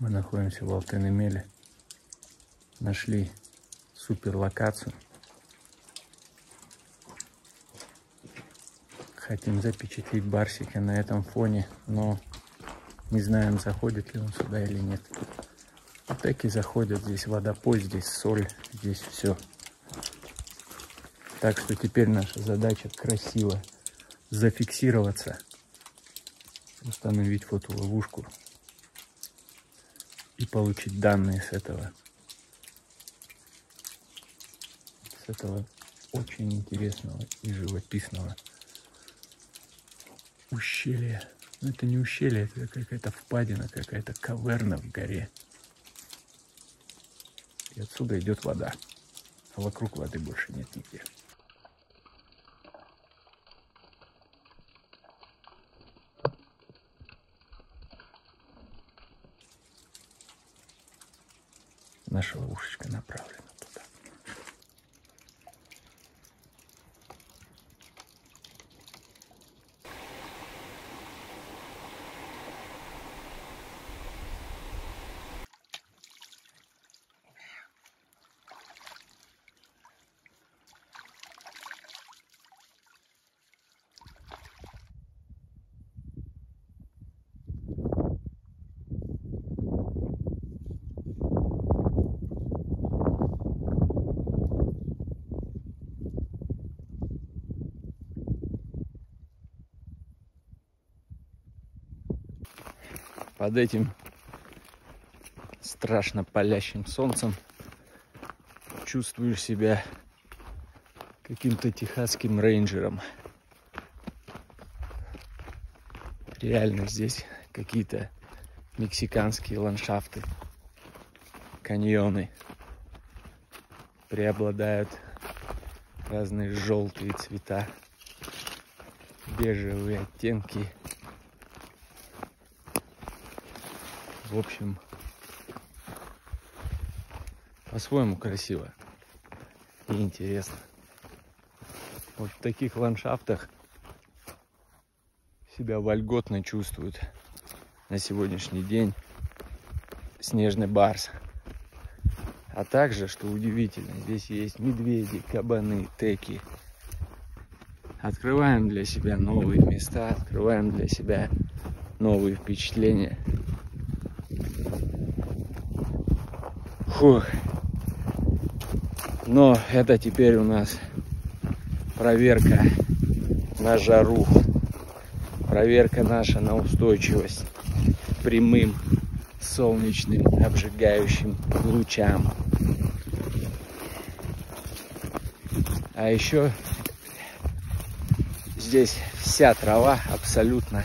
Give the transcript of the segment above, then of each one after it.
Мы находимся в Алтенемеле. Нашли супер локацию. Хотим запечатлеть Барсика на этом фоне, но не знаем, заходит ли он сюда или нет. Теки заходят, здесь водопой, здесь соль, здесь все. Так что теперь наша задача красиво зафиксироваться, установить фотоловушку и получить данные с этого. С этого очень интересного и живописного ущелья. Но это не ущелье, это какая-то впадина, какая-то каверна в горе. И отсюда идет вода. А вокруг воды больше нет нигде. Наша ловушечка направлена. Под этим страшно палящим солнцем чувствуешь себя каким-то техасским рейнджером. Реально здесь какие-то мексиканские ландшафты, каньоны. Преобладают разные желтые цвета, бежевые оттенки – В общем, по-своему красиво и интересно. Вот в таких ландшафтах себя вольготно чувствует на сегодняшний день снежный барс. А также, что удивительно, здесь есть медведи, кабаны, теки. Открываем для себя новые места, открываем для себя новые впечатления. Фух. Но это теперь у нас проверка на жару. Проверка наша на устойчивость прямым солнечным обжигающим лучам. А еще здесь вся трава абсолютно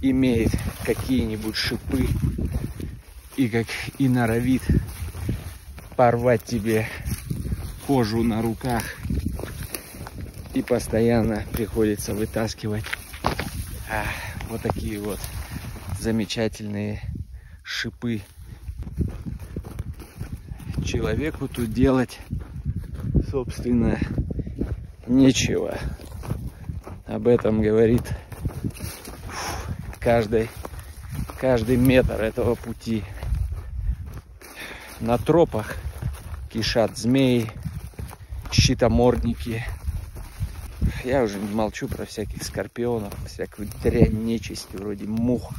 имеет какие-нибудь шипы и как и норовит порвать тебе кожу на руках. И постоянно приходится вытаскивать а, вот такие вот замечательные шипы. Человеку тут делать, собственно, нечего. Об этом говорит каждый, каждый метр этого пути на тропах кишат змеи, щитомордники. Я уже не молчу про всяких скорпионов, всякую дрянь нечисти, вроде мух,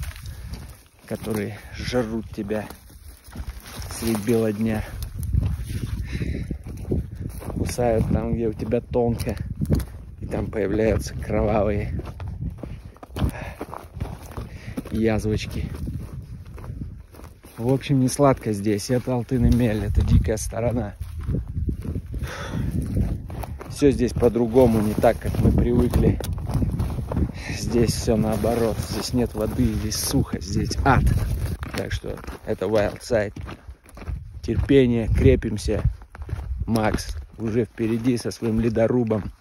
которые жрут тебя средь бела дня. Кусают там, где у тебя тонко, и там появляются кровавые язвочки. В общем, не сладко здесь. Это Алтын-Эмель, это дикая сторона. Все здесь по-другому, не так, как мы привыкли. Здесь все наоборот. Здесь нет воды, здесь сухо, здесь ад. Так что это Wild Side. Терпение, крепимся. Макс уже впереди со своим ледорубом.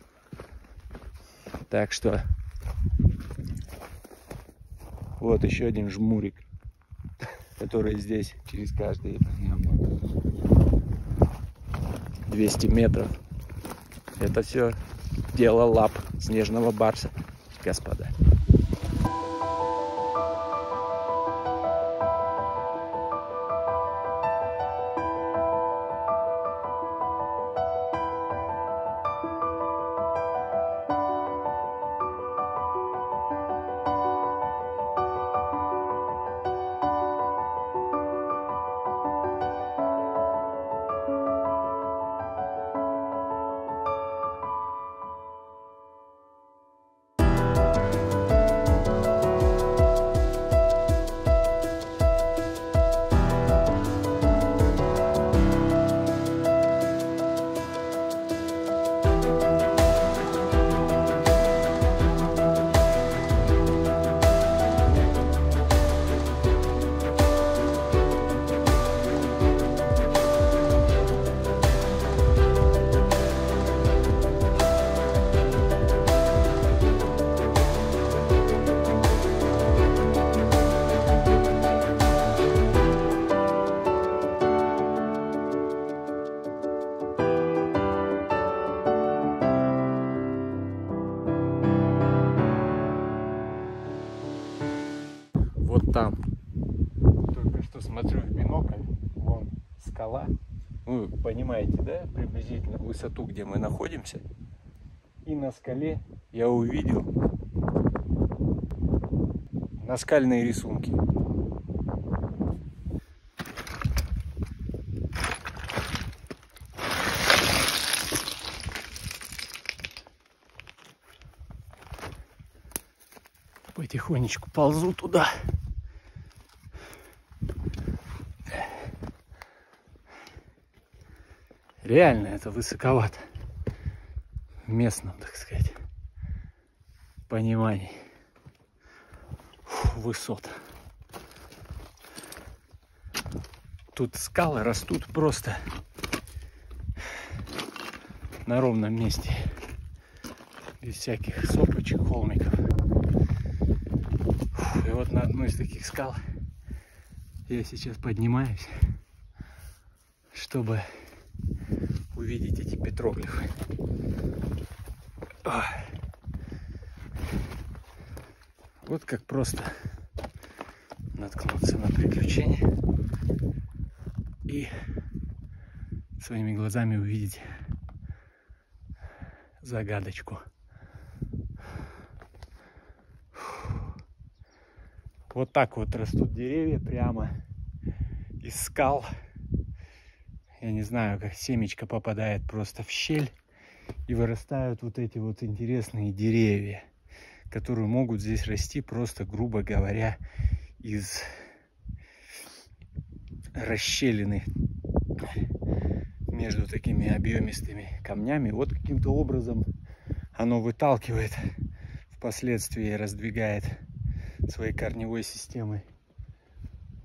Так что вот еще один жмурик которые здесь через каждые 200 метров. Это все дело лап снежного барса, господа. Приблизительно высоту, где мы находимся. И на скале я увидел наскальные рисунки. Потихонечку ползу туда. Реально это высоковато. В местном, так сказать, понимании высот. Тут скалы растут просто на ровном месте. Без всяких сопочек, холмиков. И вот на одной из таких скал я сейчас поднимаюсь, чтобы увидеть эти петроглифы. Вот как просто наткнуться на приключение и своими глазами увидеть загадочку. Вот так вот растут деревья прямо из скал. Я не знаю, как семечко попадает просто в щель и вырастают вот эти вот интересные деревья которые могут здесь расти просто, грубо говоря, из расщелины между такими объемистыми камнями. Вот каким-то образом оно выталкивает впоследствии раздвигает своей корневой системой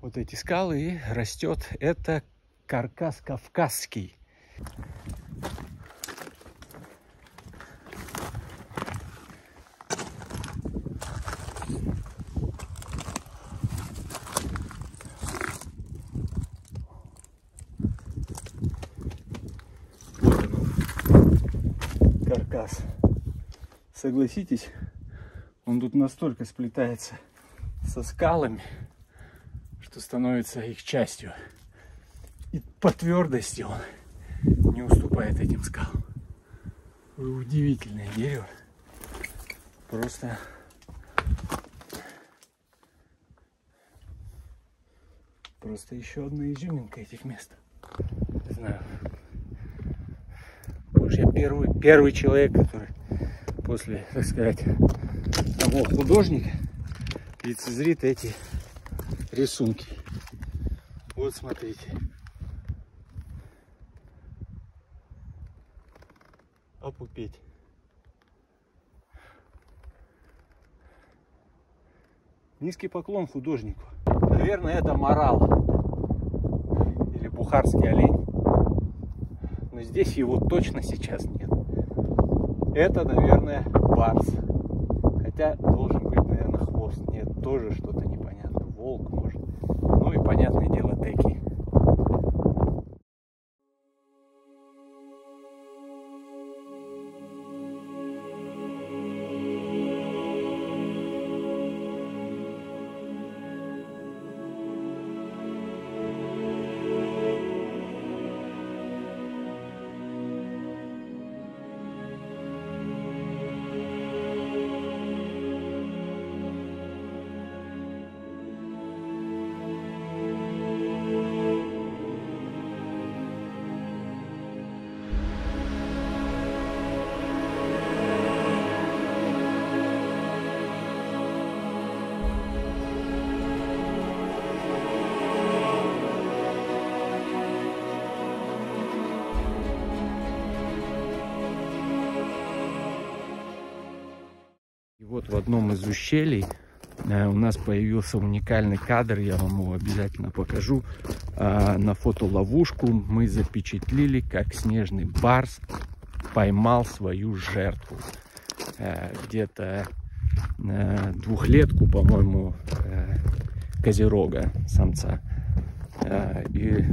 вот эти скалы и растет. Это каркас кавказский. каркас. Согласитесь, он тут настолько сплетается со скалами, что становится их частью. По твердости он не уступает этим скалам. Удивительное дерево. Просто просто еще одна изюминка этих мест. Не знаю, Потому что я первый, первый человек, который после, так сказать, того художника лицезрит эти рисунки. Вот смотрите. Опупеть. Низкий поклон художнику. Наверное, это морал. Или бухарский олень но здесь его точно сейчас нет. Это, наверное, барс. Хотя должен быть, наверное, хвост. Нет, тоже что-то непонятно. Волк, может. Ну и понятное дело, теки. Одном из ущелий э, у нас появился уникальный кадр, я вам его обязательно покажу. Э, на фотоловушку мы запечатлили, как снежный барс поймал свою жертву. Э, где-то двухлетку, по-моему, козерога, самца. И,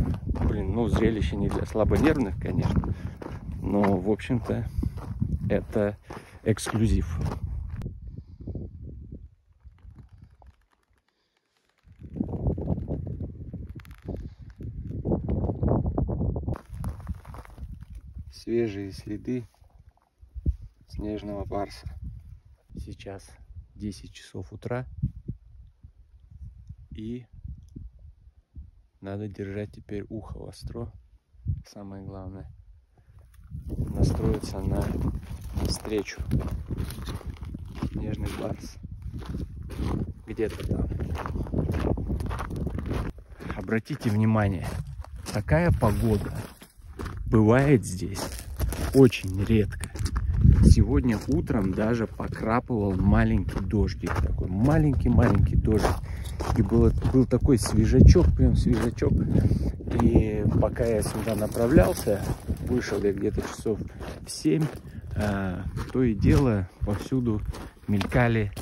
блин, ну, зрелище не для слабонервных, конечно, но, в общем-то, это эксклюзив. Свежие следы снежного барса. Сейчас 10 часов утра. И надо держать теперь ухо востро. Самое главное. Настроиться на встречу. Снежный барс. Где-то там. Обратите внимание, такая погода бывает здесь очень редко. Сегодня утром даже покрапывал маленький дождик. Такой маленький-маленький дождик. И было, был такой свежачок, прям свежачок. И пока я сюда направлялся, вышел я где-то часов в 7, а, то и дело повсюду мелькали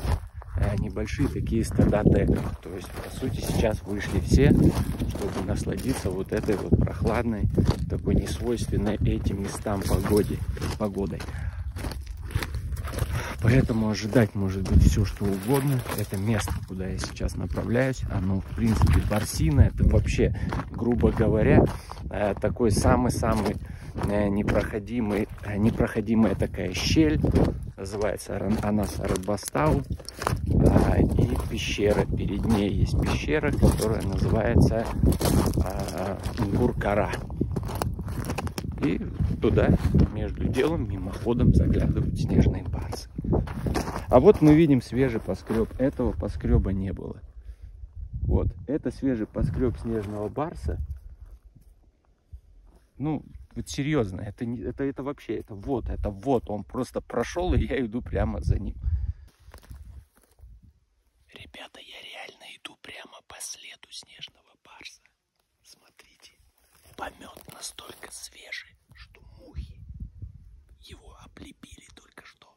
а, небольшие такие стада тегов. То есть, по сути, сейчас вышли все, чтобы насладиться вот этой вот прохладной, такой несвойственной этим местам погоде, погодой. Поэтому ожидать может быть все, что угодно. Это место, куда я сейчас направляюсь. Оно, в принципе, Барсина. Это вообще, грубо говоря, э, такой самый-самый э, непроходимый, э, непроходимая такая щель. Называется она Сарабастау. И пещера. Перед ней есть пещера, которая называется Гуркара. И туда между делом мимоходом заглядывают снежные барсы. А вот мы видим свежий поскреб. Этого поскреба не было. Вот, это свежий поскреб снежного барса. Ну, вот серьезно, это, не, это, это вообще, это вот, это вот, он просто прошел, и я иду прямо за ним. Ребята, я реально иду прямо по следу снежного барса. Смотрите, помет настолько свежий, что мухи его облепили только что.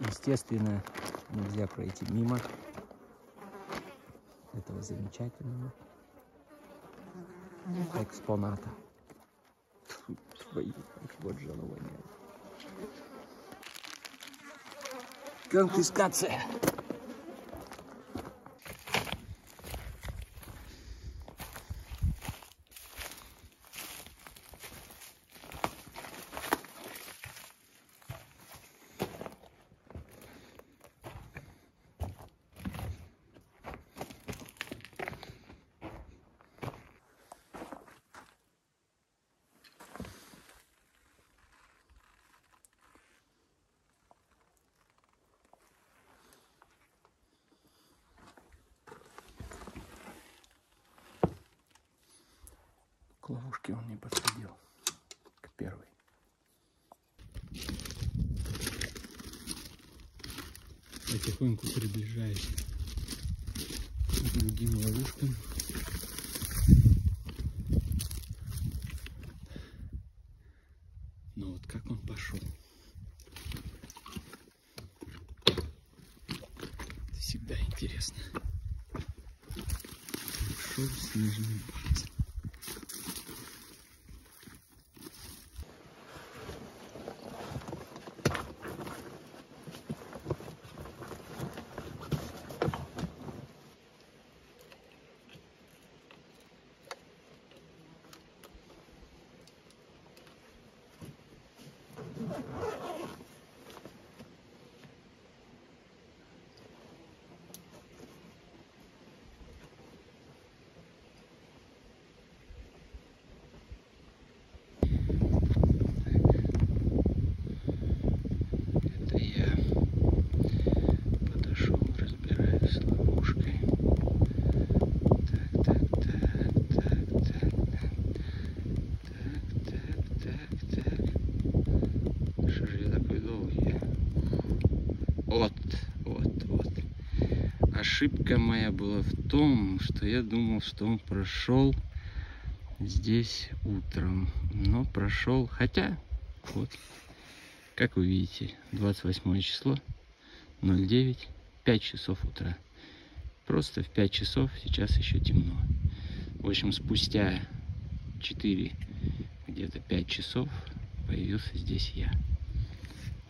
Естественно, нельзя пройти мимо этого замечательного Mhm. eksponata twoich odżałowania. Konfiskację. К ловушке он не подходил, к первой. Потихоньку приближаясь к другим ловушкам. Но вот как он пошел. Это всегда интересно. Пошел снежный Ошибка моя была в том, что я думал, что он прошел здесь утром. Но прошел, хотя, вот, как вы видите, 28 число, 09, 5 часов утра. Просто в 5 часов сейчас еще темно. В общем, спустя 4, где-то 5 часов появился здесь я.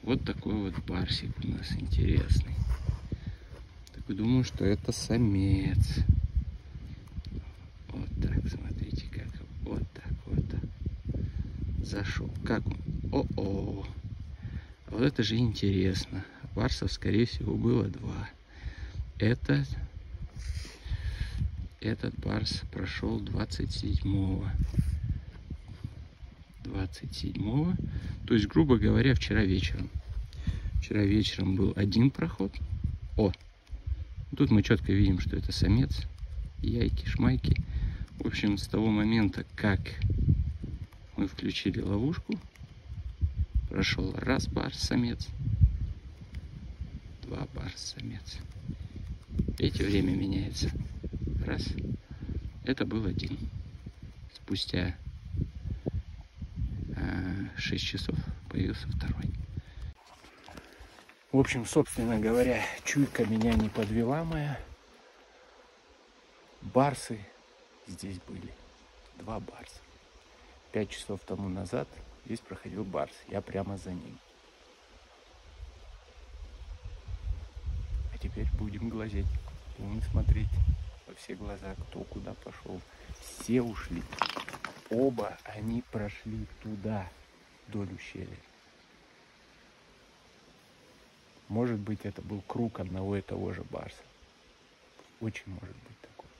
Вот такой вот барсик у нас интересный. Так думаю, что это самец. Вот так, смотрите, как вот так, вот так. зашел. Как он? О-о. Вот это же интересно. Барсов, скорее всего, было два. Это... Этот барс прошел 27-го. 27-го. То есть, грубо говоря, вчера вечером. Вчера вечером был один проход. О, тут мы четко видим, что это самец. Яйки, шмайки. В общем, с того момента, как мы включили ловушку, прошел раз барс самец, два барс самец. Видите, время меняется. Раз. Это был один. Спустя э, 6 часов появился второй. В общем, собственно говоря, чуйка меня не подвела моя. Барсы здесь были. Два барса. Пять часов тому назад здесь проходил барс. Я прямо за ним. А теперь будем глазеть. Будем смотреть во все глаза, кто куда пошел. Все ушли. Оба они прошли туда, вдоль ущелья. Может быть, это был круг одного и того же барса. Очень может быть такое.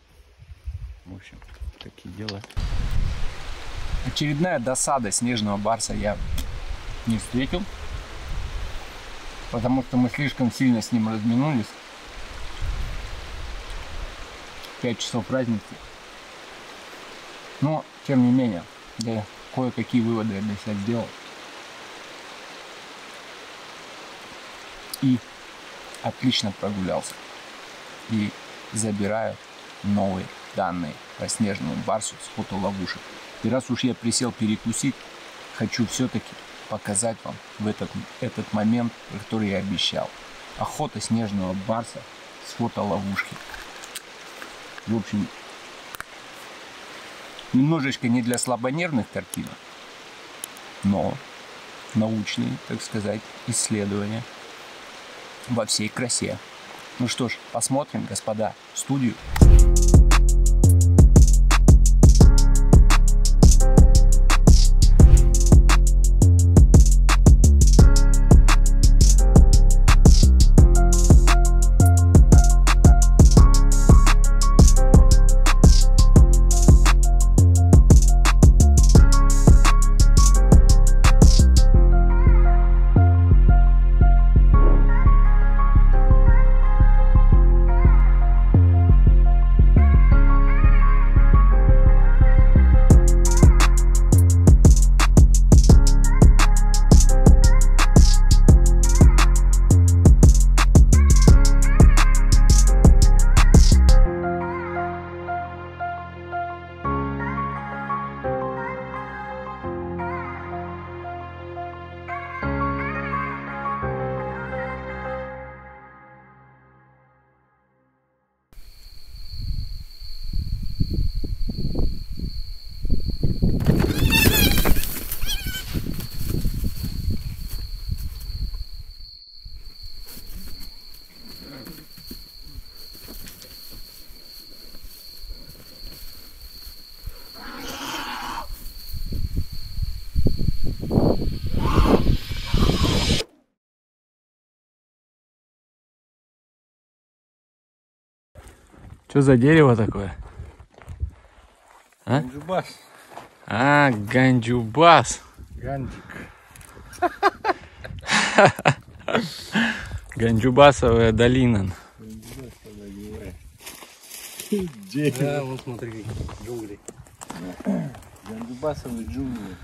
В общем, такие дела. Очередная досада снежного барса я не встретил. Потому что мы слишком сильно с ним разминулись. 5 часов разницы. Но, тем не менее, я кое-какие выводы я для себя сделал. И отлично прогулялся. И забираю новые данные по снежному барсу с фотоловушек. И раз уж я присел перекусить, хочу все-таки показать вам в этот, этот момент, который я обещал. Охота снежного барса с фотоловушки. В общем, немножечко не для слабонервных картинок, но научные, так сказать, исследования во всей красе. Ну что ж, посмотрим, господа, студию. Что за дерево такое? А? Ганджубас. А, ганджубас. Ганджик. Ганджубасовая долина. Да, вот смотри, джунгли. Ганджубасовые джунгли.